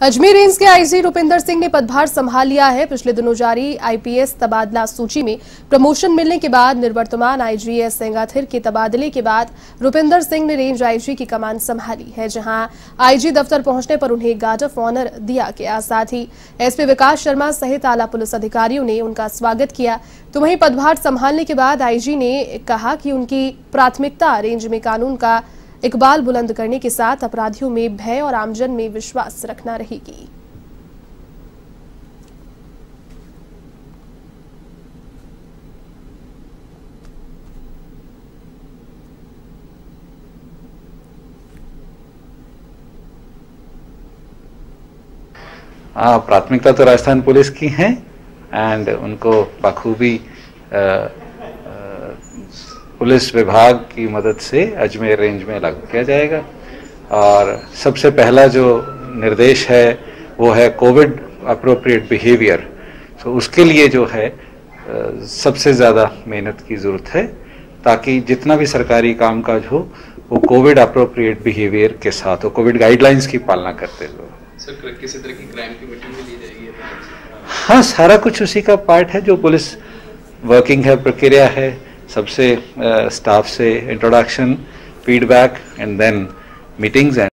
Ajmer range के IG Rupinder Singh ने पदभार संभाल लिया है। पिछले दिनों जारी आईपीएस तबादला सूची में प्रमोशन मिलने के बाद निर्वर्तमान आईजी एस सेंगाथिर के तबादले के बाद रुपिंदर सिंह ने रेंज आईजी की कमान संभाली है, जहाँ आईजी दफ्तर पहुँचने पर उन्हें गार्ड ऑफ़ ऑनर दिया गया। साथ ही एसपी विकास शर्मा सहित आला पुलिस अधिकारियों ने उनका स्वागत किया। तो वहीं पदभार संभालने के बाद आईजी ने कहा कि उनकी प्राथमिकता रेंज में कानून का इकबाल बुलंद करने के साथ अपराधियों में भय और आमजन में विश्वास रखना रहेगी। प्राथमिकता तो राजस्थान पुलिस की है एंड उनको बखूबी पुलिस विभाग की मदद से अजमेर रेंज में लागू किया जाएगा। और सबसे पहला जो निर्देश है वो है कोविड अप्रोप्रिएट बिहेवियर तो उसके लिए जो है सबसे ज़्यादा मेहनत की ज़रूरत है ताकि जितना भी सरकारी कामकाज हो वो कोविड अप्रोप्रिएट बिहेवियर के साथ हो कोविड गाइडलाइंस की पालना करते हुए। सर किसी तरह की क्राइम की मीटिंग भी ली जाएगी हाँ सारा कुछ उसी का पार्ट है जो पुलिस वर्किंग है प्रक्रिया है सबसे स्टाफ से introduction feedback and then meetings and